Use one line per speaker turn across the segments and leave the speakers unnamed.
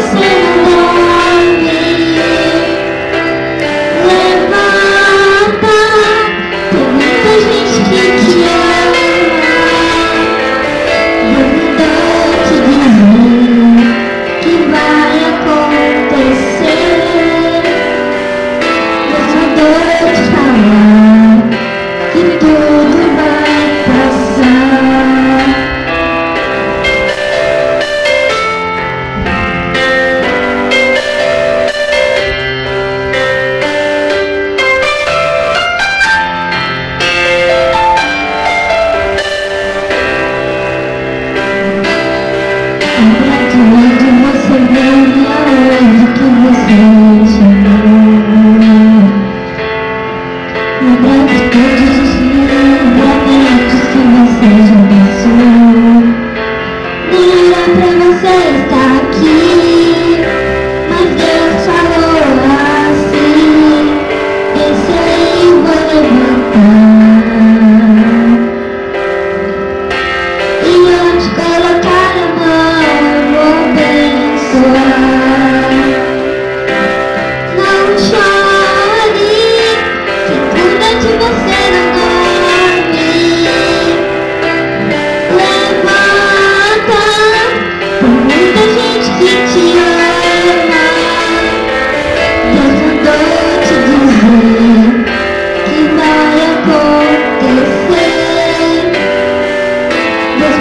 closely.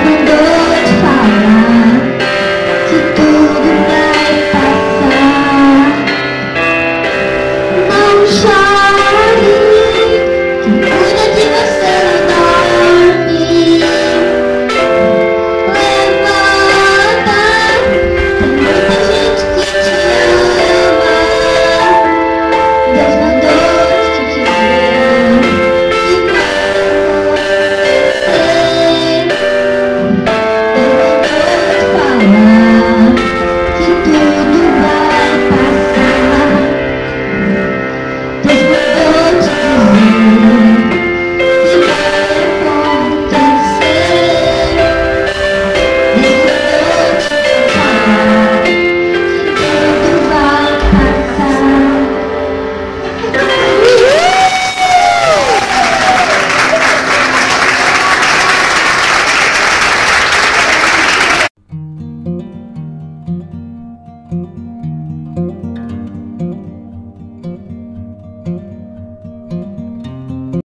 we go.